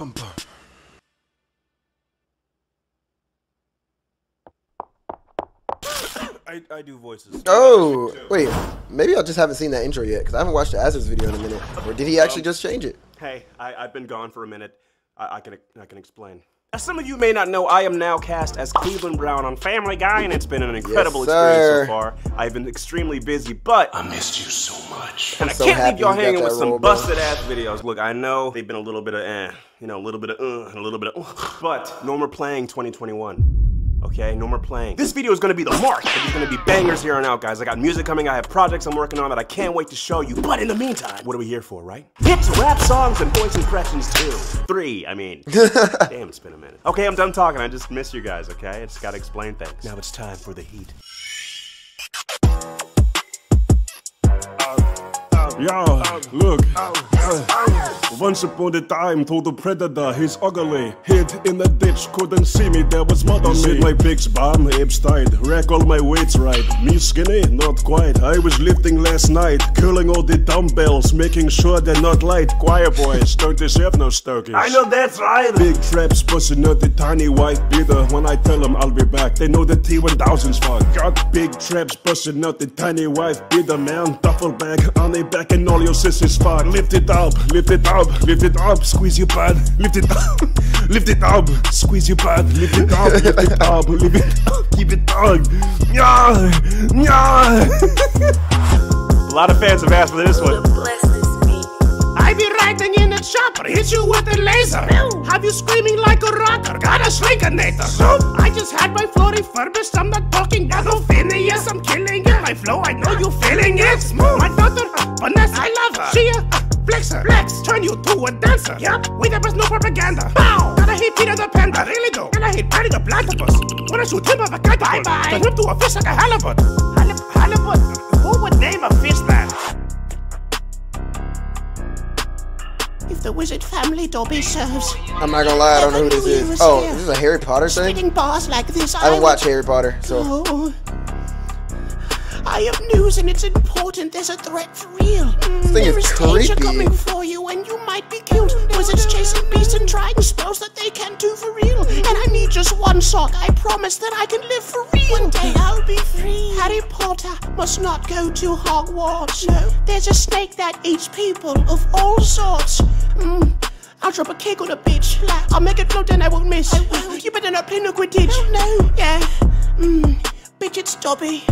Bumper. I, I do voices. Oh, wait. Maybe I just haven't seen that intro yet because I haven't watched the Azerrz video in a minute. Or did he actually um, just change it? Hey, I, I've been gone for a minute. I, I can I can explain. As some of you may not know, I am now cast as Cleveland Brown on Family Guy, and it's been an incredible sir. experience so far. I've been extremely busy, but I missed you so much. and I so can't happy leave y'all hanging with some busted ass videos. Look, I know they've been a little bit of eh, you know, a little bit of uh, and a little bit of, uh, but no more playing 2021. Okay, no more playing. This video is gonna be the mark. There's gonna be bangers here on out, guys. I got music coming. I have projects I'm working on that I can't wait to show you. But in the meantime, what are we here for, right? Hits, rap songs, and voice impressions too. Three, I mean. Damn, it's been a minute. Okay, I'm done talking. I just miss you guys. Okay, I just gotta explain things. Now it's time for the heat. Yo, look. Once upon a time, told the predator he's ugly. Hid in the ditch, couldn't see me, there was mother me. my pigs bomb, apes tied. Rack all my weights right. Me skinny? Not quite. I was lifting last night, curling all the dumbbells, making sure they're not light. Quiet boys, don't deserve no stokies. I know that's right. Big traps busting out the tiny white beater. When I tell them I'll be back, they know the T1000's fun. Got big traps busting out the tiny white beater, man. Duffel bag on the back and all your sissies fuck. Lift it up, lift it up, lift it up, squeeze your butt, lift it up, lift it up, squeeze your butt, lift it up, lift it up, lift it up, keep it up. Yeah, yeah. A lot of fans have asked for this one. I be riding in a chopper, hit you with a laser. Have you screaming like a rocker? Got a shrinkinator. I just had my floor refurbished. I'm not talking that no Phineas. I'm killing flow, I know you feeling it. Smooth. My daughter, Vanessa, I love her. She uh, a flexer. Flex, turn you to a dancer. Yep, we there was no propaganda. Bow. Gotta hate Peter the Panda. I really do. And I hate Patty the Platypus. When I shoot him with a catapult. Bye bye. Turn him to a fish like a halibut. Halib- halibut? Who would name a fish that? If the wizard family Dobby serves. I'm not gonna lie, I don't know who this is. Oh, this is a Harry Potter thing? Spitting bars like this. I haven't watched Harry Potter, so. Oh. I have news and it's important. There's a threat for real. Thing there is is danger coming for you and you might be killed. Wizards chasing beasts and trying spells that they can't do for real. And I need just one sock. I promise that I can live for real. One day I'll be free. Harry Potter must not go to Hogwarts. No. There's a snake that eats people of all sorts. Mm. I'll drop a cake on a bitch. I'll make it float and I won't miss. I will. You better not play no Quidditch. No, no. Yeah. Mm. Bitch, it's Dobby.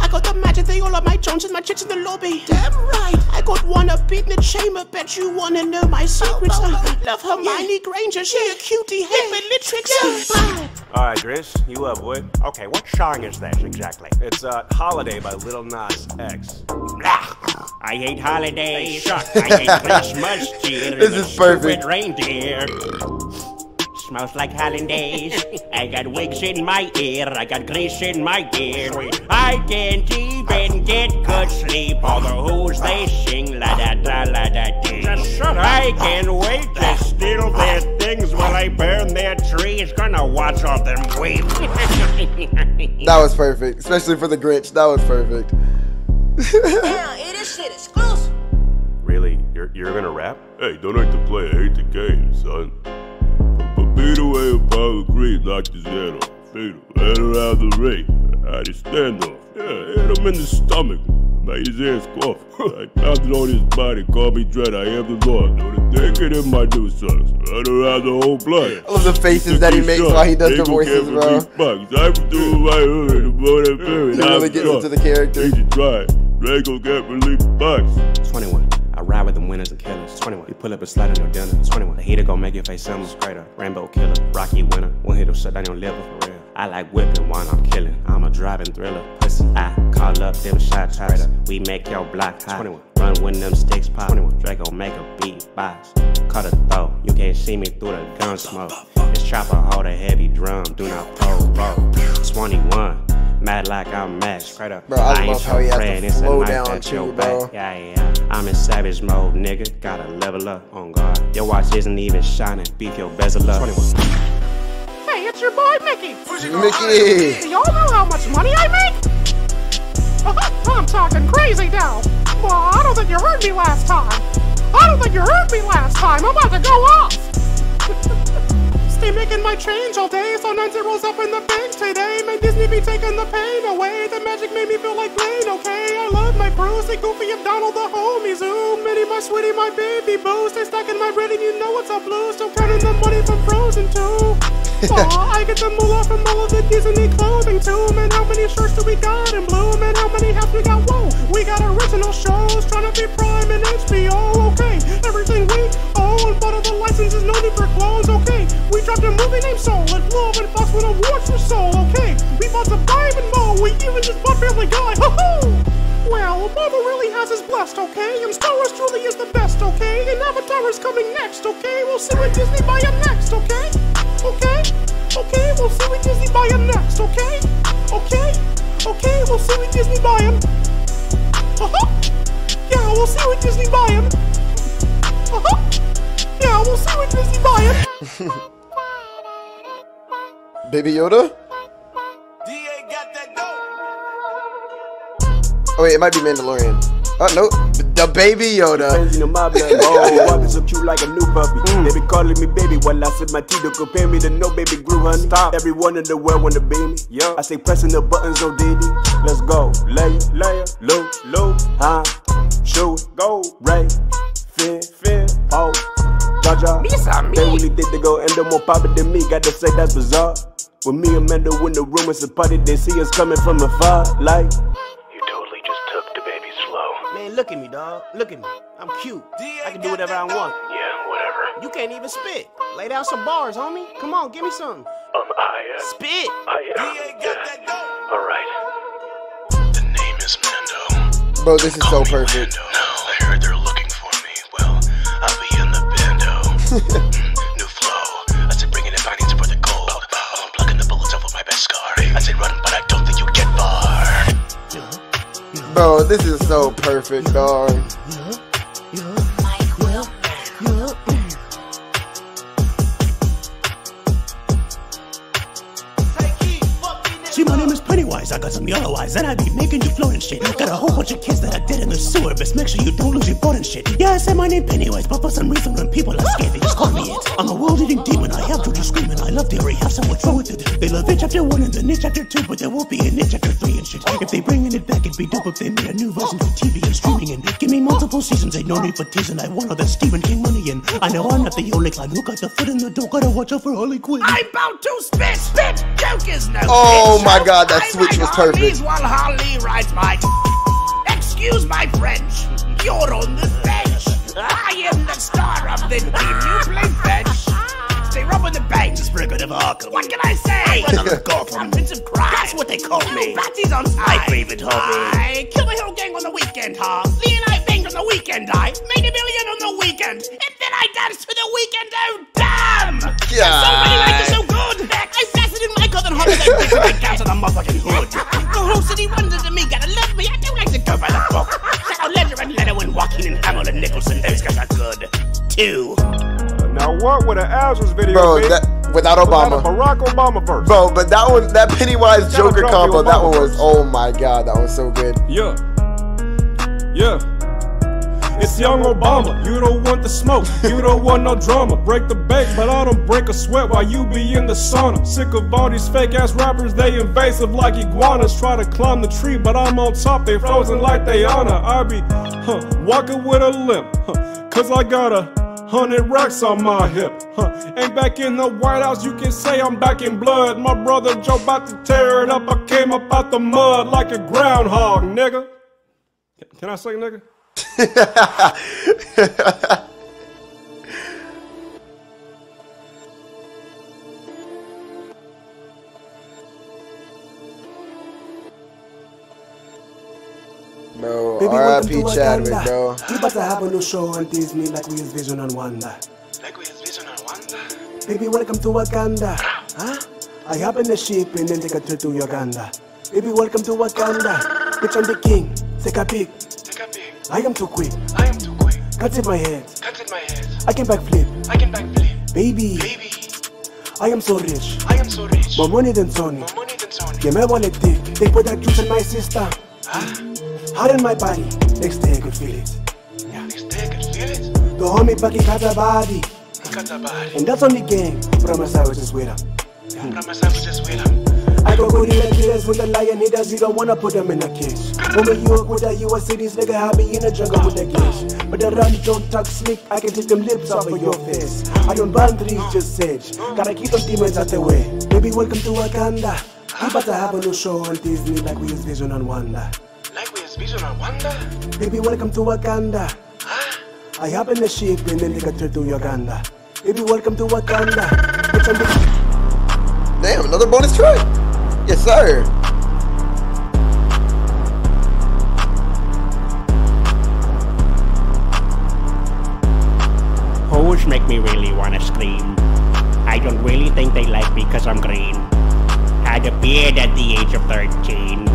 I got the magic they all on my Jones and my chicks in the lobby. Damn right. I got one up in the chamber. Bet you wanna know my secrets. Uh, love Hermione Granger. She a cutie. Hate Bellatrix. Bye. All right, Drish, you up, boy? Okay, what song is this exactly? It's uh, "Holiday" by Lil Nas X. Blah. I hate holidays. I hate Christmas. Cheer. This is perfect. Stupid reindeer. Smells like hollandaise. I got wigs in my ear. I got grease in my gear. I can't even get good sleep. All the who's they sing la da da la da dee. I can't wait to steal their things while I burn their trees. Gonna watch all them weep. That was perfect, especially for the Grinch. That was perfect. Damn, it is shit exclusive. Really? You're you're gonna rap? Hey, don't hate the play, hate the game, son. But beat away Apollo Creed knocked his head off. Beat him right around the ring. Had his stand off. Yeah, hit him in the stomach. Made his ass cough. I pounded on his body, called me Dread, I am the Lord. Know the take it in my new songs. Right around the whole blood. I love the faces that he makes while he does the voices, bro. I'm doing my hood, the boy that period. He really gets into the character. He should try. Draco get relief bucks. 21. I ride with the winners and killers. 21. You pull up a slide on your dinner. 21. The heater gon' make your face summer straighter. Rainbow killer, Rocky winner. One hit will shut down your liver for real. I like whipping while I'm killing. I'm a driving thriller. Pussy. I call up them shot tops. We make your block hot. 21. Run when them sticks pop. 21. Draco make a beat box. Cut a throw. You can't see me through the gun smoke. This chopper hold a heavy drum. Do not pull roll. 21. Mad like I'm Max, straight up. Bro, I ain't love how he your has to friend, it's a flow knife down too, bro. back. Yeah, yeah. I'm in savage mode, nigga. Gotta level up on guard. Your watch isn't even shining. Beef your bezel up. 21. Hey, it's your boy Mickey. Mickey! Do y'all know how much money I make? I'm talking crazy now. Well, I don't think you heard me last time. I don't think you heard me last time. I'm about to go off. Might change all day. So nine zeros up in the bank today. May Disney be taking the pain away. The magic made me feel like rain, okay? I love my crew. Say Goofy and Donald, the homies. Ooh, Minnie, my sweetie, my baby boo. Stay stacking my bread and you know it's all blue. Still counting the money from Frozen 2. Aw, I get the moolah from all of the Disney clothing too. Man, how many shirts do we got in blue? Man, how many hats we got? Whoa, we got original shows. Trying to be Prime and HBO, Soul, and Love and Fox with awards for Soul, okay. We bought the Diamond Mall, we even just bought Family Guy, ho ho! Well, Obama really has his blessed, okay? And Star Wars truly is the best, okay? And Avatar is coming next, okay? We'll see what Disney buy him next, okay? Okay? Okay, we'll see what Disney buy him next, okay? Okay? Okay, we'll see what Disney buy him. Uh-huh. Yeah, we'll see what Disney buy him. Uh-huh. Yeah, we'll see what Disney buy him. Baby Yoda? DA got that dope. Oh wait, it might be Mandalorian. Oh no, the Baby Yoda. Friends in my blood. Oh, walking so cute like a new puppy. Hmm. They be calling me baby while I sip my tea to compare me to no baby grew honey. Stop. Everyone in the world wanna be me. Yeah. I say pressing the buttons on Diddy. Let's go. Lay, layer, low, low, high, show, go, Ray, fin, fin, oh, Jaja. They really think they go end up more poppin' than me. Got to say that's bizarre. With me and Mando in the room, it's a party. They see us coming from afar, like. You totally just took the baby slow. Man, look at me, dog. Look at me. I'm cute. I can do whatever I want. Yeah, whatever. You can't even spit. Lay down some bars, homie. Come on, give me some. Um, I, uh, Spit. I, uh, DA got that dope. alright. The name is Mando. Bro, this is so Call me perfect. Lando. This is so perfect, dog. Pennywise. I got some yellow eyes, and I be making you float and shit. Got a whole bunch of kids that I did in the sewer. Best make sure you don't lose your boat and shit. Yeah, I said my name Pennywise, but for some reason when people are scared, they just call me it. I'm a world-eating demon. I have to Juju screaming. I love dairy. Have so much fun with it. They love it chapter one and then it chapter two, but there won't be an it chapter three and shit. If they bringing it back, it'd be dope if they made a new version for TV and streaming. And give me multiple seasons. Ain't no need for teasing. I want all that Stephen King money. And I know I'm not the only clown who got the foot in the door. Gotta watch out for Harley Quinn. I'm about to spit, spit. Joke is no Oh my God, that switch was Harleys perfect. While Harley rides my. Excuse my French. You're on the bench. I am the star of the team. You play fetch. Stay rubbing the bank. Just break out of Arkham. What can I say? I run the Gotham. Prince of crime. That's what they call me. Batty's on time. Crave it, homie. I kill my whole gang on the weekend, huh? Lee and I banged on the weekend, I made a million on the weekend, and then I danced to the weekend. Oh damn! So I dance on the motherfucking hood. The whole city wonders at me, gotta love me. I don't like to go by the book. Shout out Ledger and Leto and Joaquin and Hamill and Nicholson. Those guys are good. Two. Now what with an Azerrz video, Bro, baby? that without Without a Obama. Barack Obama verse. Bro, but that one, that Pennywise Joker combo, that one was, verse. oh my god, that was so good. Yeah. Yeah. It's young Obama. You don't want the smoke. You don't want no drama. Break the bank, but I don't break a sweat while you be in the sauna. Sick of all these fake ass rappers. They invasive like iguanas. Try to climb the tree, but I'm on top. They frozen like they honor. I be huh, walking with a limp. Huh, Cause I got a hundred racks on my hip. Huh. Ain't back in the White House. You can say I'm back in blood. My brother Joe about to tear it up. I came up out the mud like a groundhog, nigga. Can I say nigga? Bro, Baby, welcome R.I.P. to Chadwick, Wakanda. bro. We about to have a new show on Disney like we is Vision on Wanda. Like we have vision on Wanda. Baby, welcome to Wakanda. Huh? I hop in the ship and then take a trip to Uganda. Baby, welcome to Wakanda. Bitch, I'm the king. Take a peek. Take a peek. I am too quick. I am too quick. Cuts in my head. Cuts in my head. I can backflip. I can backflip. Baby, Baby, I am so rich. I am so rich. More money than Sony. More money than Sony. Yeah, my wallet thick. They put that juice in my system. Ah. Hot in my body. Next day I could feel it. Next day I can feel it. The homie Bucky got a body. And that's on the game. Promise I was just with her. Promise I was just with her. I go gorilla killers with the lion hitters, you don't wanna put them in a cage. Woman, you up with a US cities, nigga, I be in a jungle with the cash. But the run don't talk slick, I can take them lips off of your face. I don't boundaries, just sedge. Gotta keep those demons out the way. Baby, welcome to Wakanda. We about to have a new show on Disney like we use Vision on Wanda. Like we is Vision on Wanda? Baby, welcome to Wakanda. I hop in the ship and then take a trip to Uganda. Baby, welcome to Wakanda. It's on the Damn, another bonus track. Yes, sir. Hoes make me really wanna scream. I don't really think they like me cause I'm green. Had a beard at the age of 13.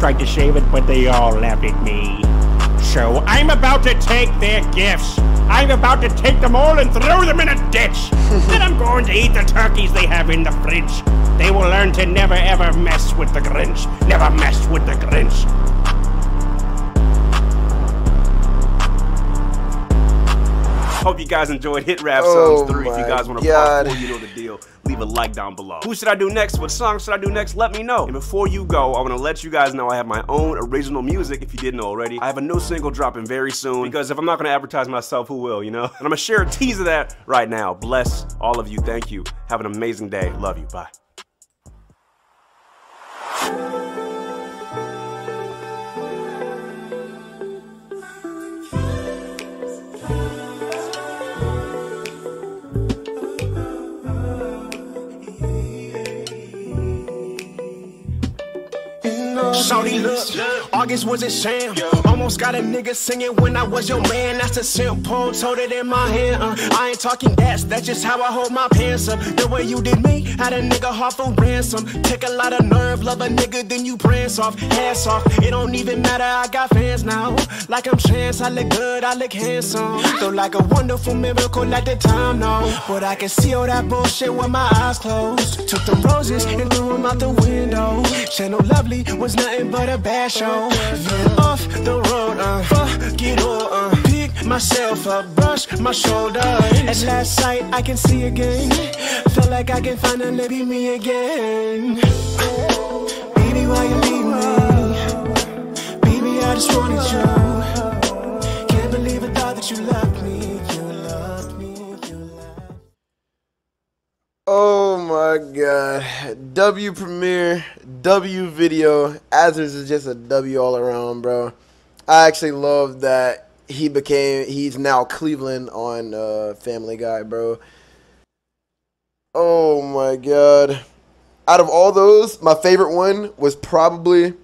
Tried to shave it, but they all laughed at me. So I'm about to take their gifts. I'm about to take them all and throw them in a ditch. then I'm going to eat the turkeys they have in the fridge. They will learn to never ever mess with the Grinch. Never mess with the Grinch. Hope you guys enjoyed Hit Rap Oh Songs 3. If you guys want to God. part 4, you know the deal. Leave a like down below. Who should I do next? What song should I do next? Let me know. And before you go, I want to let you guys know I have my own original music, if you didn't know already. I have a new single dropping very soon, because if I'm not going to advertise myself, who will, you know? And I'm going to share a tease of that right now. Bless all of you. Thank you. Have an amazing day. Love you. Bye. Shorty, look, August was a sham. Almost got a nigga singing when I was your man. That's a simple, told it in my hand. Uh, I ain't talking gas, that's just how I hold my pants up. The way you did me, had a nigga hard for ransom. Take a lot of nerve, love a nigga, then you prance off, ass off. It don't even matter, I got fans now. Like I'm trans, I look good, I look handsome. Though like a wonderful miracle at the time, no. But I can see all that bullshit with my eyes closed. Took the roses and threw them out the window. Channel Lovely was nothing but a bad show. Then off the road, uh, fuck it all, uh, pick myself up, brush my shoulder. At last sight, I can see again. Feel like I can finally be me again. Baby, why you leave me? Baby, I just wanted you. Can't believe I thought that you loved me. You loved me. You loved me. Oh my god. W premiere, W video. Azerrz is just a W all around, bro. I actually love that he became he's now Cleveland on uh Family Guy, bro. Oh my god. Out of all those, my favorite one was probably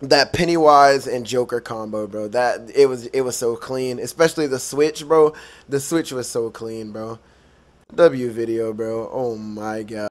that Pennywise and Joker combo, bro. That it was it was so clean, especially the switch, bro. The switch was so clean, bro. W video, bro. Oh my god.